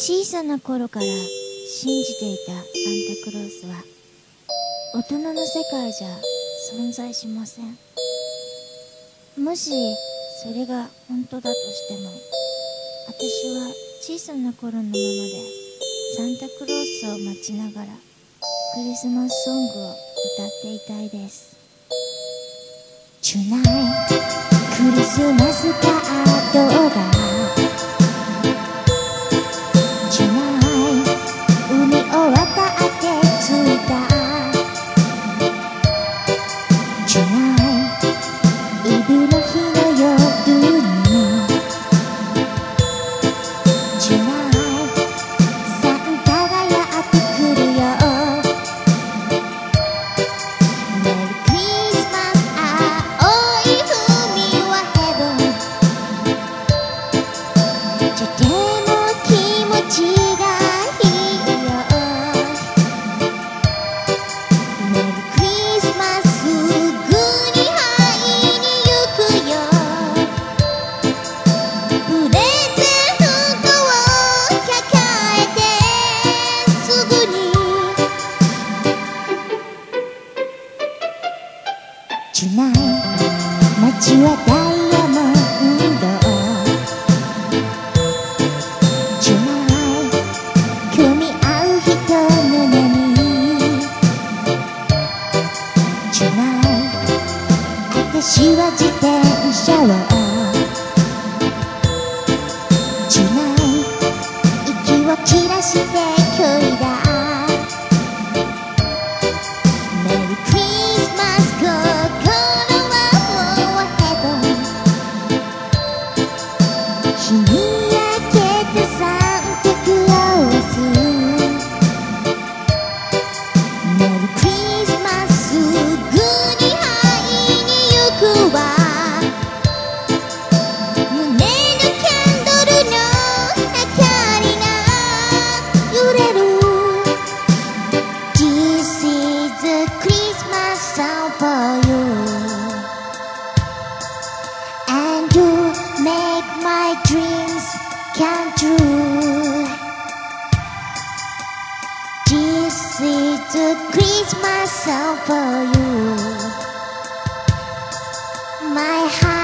小さな頃から信じていたサンタクロースは大人の世界じゃ存在しません。もしそれが本当だとしても私は小さな頃のままでサンタクロースを待ちながらクリスマスソングを歌っていたいです。Tonight クリスマスカードが watching ち街はダイヤモンド」「ちゅういくみあうひとの目に」「ちゅういわたしはじてんしゃを」「ちゅういいきをきらして」He to grease myself for you. My heart.